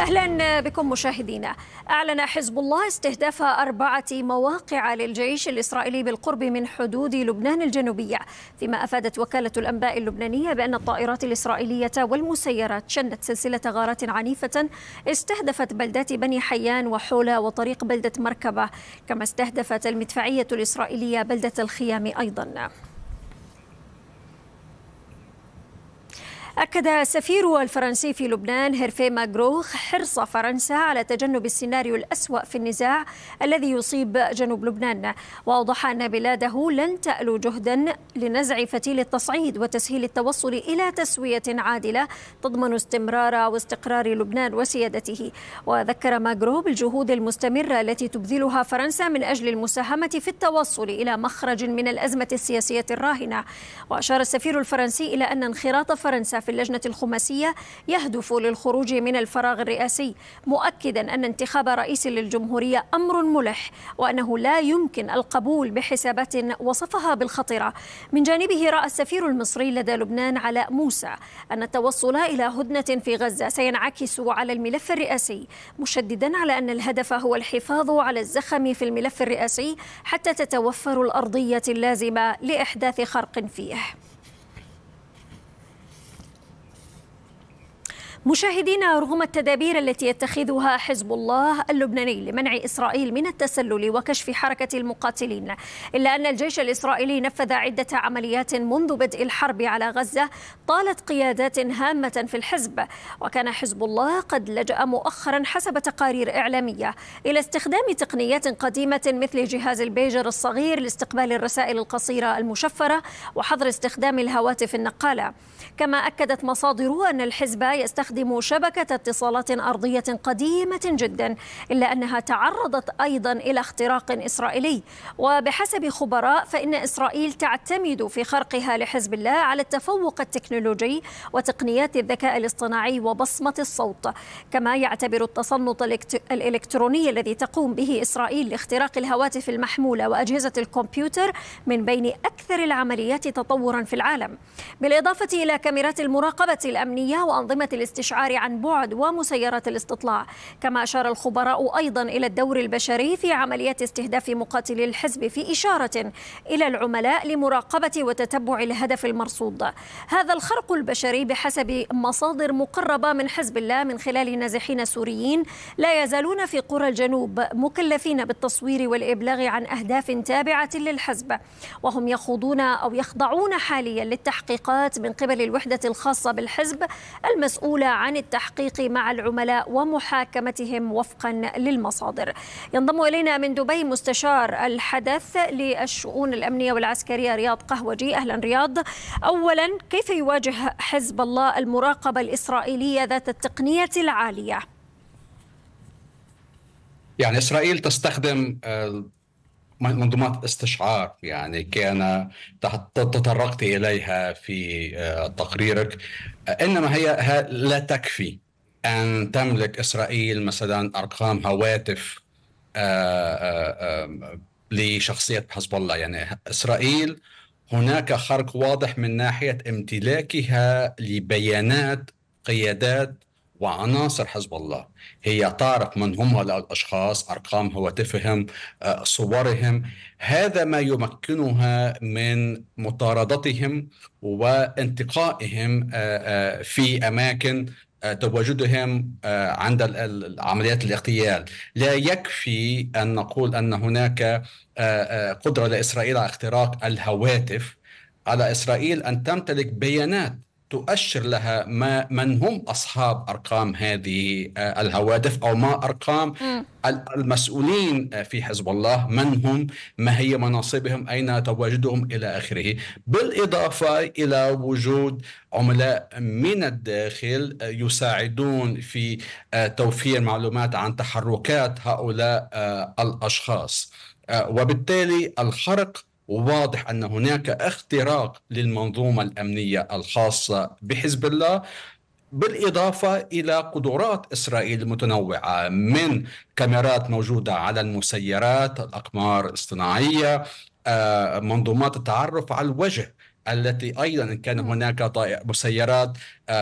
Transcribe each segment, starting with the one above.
أهلا بكم مشاهدينا أعلن حزب الله استهداف أربعة مواقع للجيش الإسرائيلي بالقرب من حدود لبنان الجنوبية فيما أفادت وكالة الأنباء اللبنانية بأن الطائرات الإسرائيلية والمسيرات شنت سلسلة غارات عنيفة استهدفت بلدات بني حيان وحولة وطريق بلدة مركبة كما استهدفت المدفعية الإسرائيلية بلدة الخيام أيضاً. أكد السفير الفرنسي في لبنان هيرفي ماغروخ حرص فرنسا على تجنب السيناريو الأسوأ في النزاع الذي يصيب جنوب لبنان. وأوضح أن بلاده لن تألو جهدا لنزع فتيل التصعيد وتسهيل التوصل إلى تسوية عادلة تضمن استمرار واستقرار لبنان وسيادته. وذكر ماغرو بالجهود المستمرة التي تبذلها فرنسا من أجل المساهمة في التوصل إلى مخرج من الأزمة السياسية الراهنة. وأشار السفير الفرنسي إلى أن انخراط فرنسا في اللجنة الخماسية يهدف للخروج من الفراغ الرئاسي مؤكدا أن انتخاب رئيس للجمهورية أمر ملح وأنه لا يمكن القبول بحسابات وصفها بالخطرة من جانبه رأى السفير المصري لدى لبنان علاء موسى أن التوصل إلى هدنة في غزة سينعكس على الملف الرئاسي مشددا على أن الهدف هو الحفاظ على الزخم في الملف الرئاسي حتى تتوفر الأرضية اللازمة لإحداث خرق فيه. مشاهدينا رغم التدابير التي يتخذها حزب الله اللبناني لمنع إسرائيل من التسلل وكشف حركة المقاتلين إلا أن الجيش الإسرائيلي نفذ عدة عمليات منذ بدء الحرب على غزة طالت قيادات هامة في الحزب. وكان حزب الله قد لجأ مؤخرا حسب تقارير إعلامية إلى استخدام تقنيات قديمة مثل جهاز البيجر الصغير لاستقبال الرسائل القصيرة المشفرة وحظر استخدام الهواتف النقالة. كما أكدت مصادر أن الحزب يستخدم تستخدم شبكة اتصالات أرضية قديمة جدا إلا أنها تعرضت أيضا إلى اختراق إسرائيلي. وبحسب خبراء فإن إسرائيل تعتمد في خرقها لحزب الله على التفوق التكنولوجي وتقنيات الذكاء الاصطناعي وبصمة الصوت. كما يعتبر التصنت الإلكتروني الذي تقوم به إسرائيل لاختراق الهواتف المحمولة وأجهزة الكمبيوتر من بين أكثر العمليات تطورا في العالم. بالإضافة إلى كاميرات المراقبة الأمنية وأنظمة الاستشعار الاستشعار عن بعد ومسيرات الاستطلاع. كما أشار الخبراء أيضا إلى الدور البشري في عمليات استهداف مقاتلي الحزب في إشارة إلى العملاء لمراقبة وتتبع الهدف المرصود. هذا الخرق البشري بحسب مصادر مقربة من حزب الله من خلال نازحين سوريين لا يزالون في قرى الجنوب مكلفين بالتصوير والإبلاغ عن أهداف تابعة للحزب. وهم يخوضون أو يخضعون حاليا للتحقيقات من قبل الوحدة الخاصة بالحزب المسؤولة عن التحقيق مع العملاء ومحاكمتهم وفقا للمصادر. ينضم إلينا من دبي مستشار الحدث للشؤون الأمنية والعسكرية رياض قهوجي. أهلا رياض. أولا كيف يواجه حزب الله المراقبة الإسرائيلية ذات التقنية العالية؟ يعني إسرائيل تستخدم منظومات استشعار يعني كان تطرقت إليها في تقريرك. إنما هي لا تكفي أن تملك إسرائيل مثلا أرقام هواتف لشخصية حزب الله. يعني إسرائيل هناك خرق واضح من ناحية امتلاكها لبيانات قيادات وعناصر حزب الله. هي تعرف من هم هؤلاء الأشخاص أرقام هواتفهم صورهم. هذا ما يمكنها من مطاردتهم وانتقائهم في أماكن تواجدهم عند عمليات الاغتيال. لا يكفي أن نقول أن هناك قدرة لإسرائيل على اختراق الهواتف. على إسرائيل أن تمتلك بيانات تؤشر لها ما من هم أصحاب أرقام هذه الهواتف أو ما أرقام المسؤولين في حزب الله من هم ما هي مناصبهم أين تواجدهم إلى آخره. بالإضافة إلى وجود عملاء من الداخل يساعدون في توفير معلومات عن تحركات هؤلاء الأشخاص. وبالتالي الخرق واضح أن هناك اختراق للمنظومة الأمنية الخاصة بحزب الله بالإضافة إلى قدرات إسرائيل المتنوعة من كاميرات موجودة على المسيرات، الأقمار الاصطناعية، منظومات التعرف على الوجه التي أيضا كان هناك مسيرات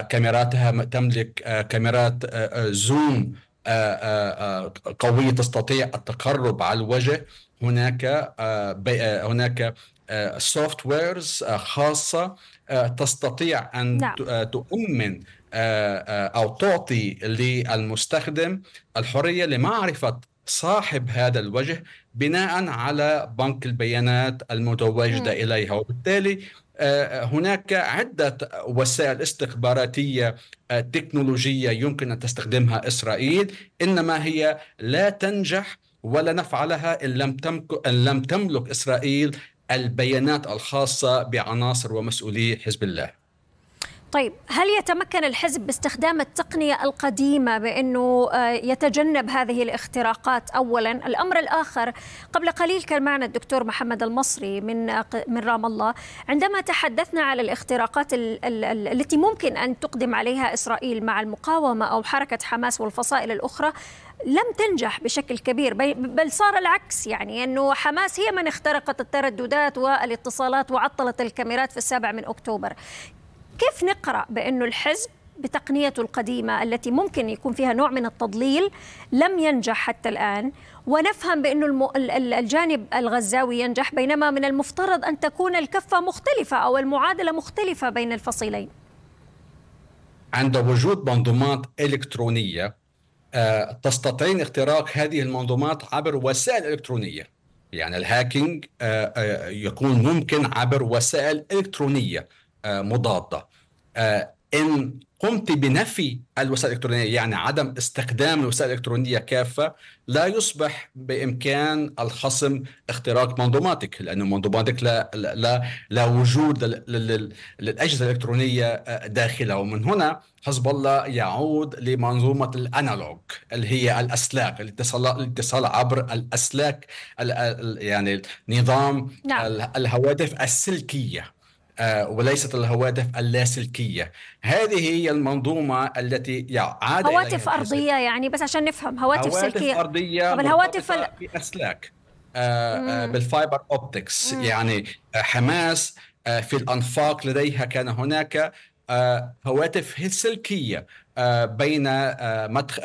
كاميراتها تملك كاميرات zoom قوية تستطيع التقرب على الوجه هناك هناك softwares خاصة تستطيع أن نعم. تؤمن أو تعطي للمستخدم الحرية لمعرفة صاحب هذا الوجه بناء على بنك البيانات المتواجدة. إليها وبالتالي هناك عدة وسائل استخباراتية تكنولوجية يمكن أن تستخدمها إسرائيل إنما هي لا تنجح ولا نفعلها إن لم إن لم تملك إسرائيل البيانات الخاصة بعناصر ومسؤولي حزب الله. طيب هل يتمكن الحزب باستخدام التقنية القديمة بأنه آه، يتجنب هذه الاختراقات أولا؟ الأمر الآخر قبل قليل كان معنا الدكتور محمد المصري من من رام الله. عندما تحدثنا على الاختراقات التي ممكن أن تقدم عليها إسرائيل مع المقاومة أو حركة حماس والفصائل الأخرى لم تنجح بشكل كبير بل صار العكس. يعني أنه حماس هي من اخترقت الترددات والاتصالات وعطلت الكاميرات في السابع من أكتوبر. كيف نقرأ بانه الحزب بتقنيته القديمة التي ممكن يكون فيها نوع من التضليل لم ينجح حتى الآن ونفهم بانه الجانب الغزاوي ينجح بينما من المفترض أن تكون الكفة مختلفة أو المعادلة مختلفة بين الفصيلين. عند وجود منظومات إلكترونية آه، تستطيع اختراق هذه المنظومات عبر وسائل إلكترونية. يعني الهاكينج آه، آه، يكون ممكن عبر وسائل إلكترونية مضادة. آه، إن قمت بنفي الوسائل الإلكترونية يعني عدم استخدام الوسائل الإلكترونية كافة لا يصبح بإمكان الخصم اختراق منظوماتك لأن منظوماتك لا لا لا وجود للأجهزة الإلكترونية آه، داخلها ومن هنا حزب الله يعود لمنظومة الأنالوج اللي هي الأسلاك الاتصال الاتصال عبر الأسلاك يعني نظام نعم. الهواتف السلكية. آه، وليست الهواتف اللاسلكية. هذه هي المنظومة التي عاد هواتف أرضية يعني بس عشان نفهم هواتف, هواتف سلكية. أرضية طب الهواتف ال... أسلاك آه، آه، بال fiber optics. يعني حماس في الأنفاق لديها كان هناك هواتف سلكية بين.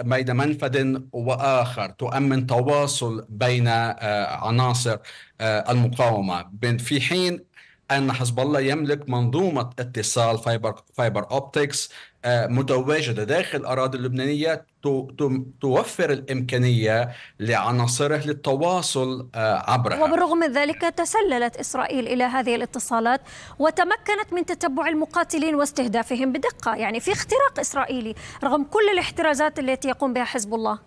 بين منفذ وآخر تؤمن تواصل بين عناصر المقاومة. في حين أن حزب الله يملك منظومة اتصال fiber fiber optics متواجدة داخل الأراضي اللبنانية توفر الإمكانية لعناصره للتواصل آه، عبرها. وبالرغم من ذلك تسللت إسرائيل إلى هذه الاتصالات وتمكنت من تتبع المقاتلين واستهدافهم بدقة. يعني في اختراق إسرائيلي رغم كل الاحترازات التي يقوم بها حزب الله.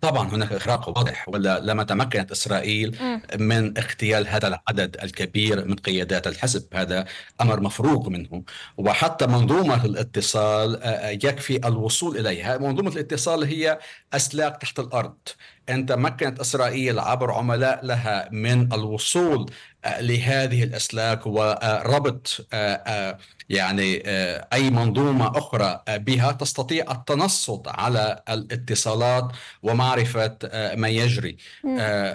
طبعا هناك اخراق واضح ولا لما تمكنت إسرائيل من اغتيال هذا العدد الكبير من قيادات الحزب. هذا أمر مفروغ منه. وحتى منظومة الاتصال آه، آه، يكفي الوصول إليها. منظومة الاتصال هي أسلاك تحت الأرض. إن تمكنت إسرائيل عبر عملاء لها من الوصول لهذه الأسلاك وربط يعني آه، أي منظومة أخرى آه، بها تستطيع التنصت على الاتصالات ومعرفة آه، ما يجري.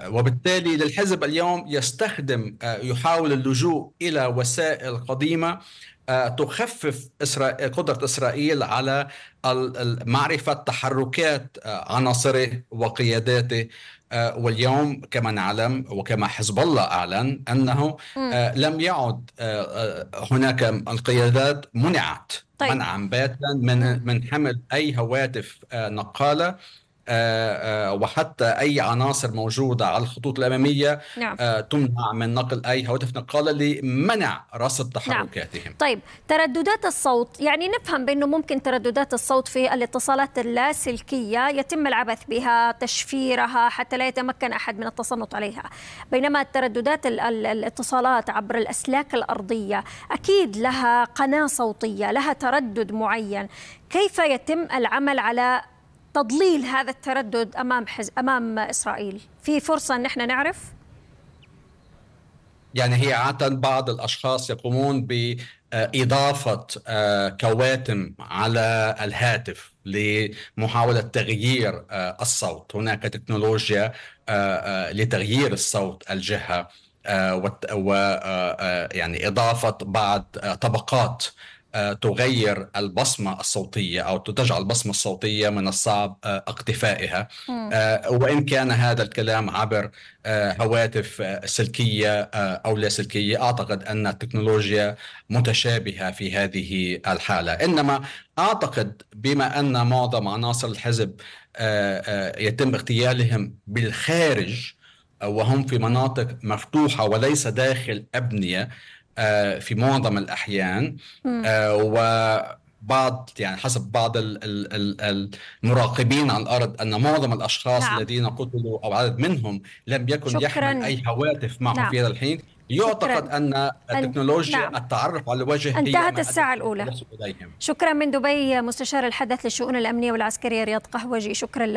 وبالتالي للحزب اليوم يستخدم يحاول اللجوء إلى وسائل قديمة تخفف قدرة إسرائيل على معرفة تحركات عناصره وقياداته. آه، واليوم كما نعلم وكما حزب الله أعلن أنه آه، لم يعد آه، هناك القيادات منعت طيب. منعا باتا من من حمل أي هواتف نقاله آه، آه، وحتى أي عناصر موجودة على الخطوط الأمامية نعم. آه، تمنع من نقل أي هواتف نقالة لمنع رصد تحركاتهم. نعم. طيب ترددات الصوت يعني نفهم بأنه ممكن ترددات الصوت في الاتصالات اللاسلكية يتم العبث بها، تشفيرها حتى لا يتمكن أحد من التصنت عليها، بينما الترددات الاتصالات عبر الأسلاك الأرضية أكيد لها قناة صوتية، لها تردد معين، كيف يتم العمل على تضليل هذا التردد أمام حز... أمام إسرائيل. في فرصة ان إحنا نعرف؟ يعني هي عادة بعض الأشخاص يقومون بإضافة آه، كواتم على الهاتف لمحاولة تغيير آه، الصوت. هناك تكنولوجيا آه، لتغيير الصوت الجهة و يعني إضافة بعض طبقات تغير البصمة الصوتية أو تجعل البصمة الصوتية من الصعب اقتفائها. وإن كان هذا الكلام عبر هواتف سلكية أو لا سلكية أعتقد أن التكنولوجيا متشابهة في هذه الحالة. إنما أعتقد بما أن معظم عناصر الحزب يتم اغتيالهم بالخارج وهم في مناطق مفتوحة وليس داخل أبنية في معظم الأحيان وبعض يعني حسب بعض المراقبين على الأرض أن معظم الأشخاص نعم. الذين قتلوا أو عدد منهم لم يكن شكراً. يحمل أي هواتف معه نعم. في هذا الحين يعتقد. أن التكنولوجيا نعم. التعرف على الوجه انتهت الساعة الأولى شكرا من دبي مستشار الحدث للشؤون الأمنية والعسكرية رياض قهوجي شكرا لك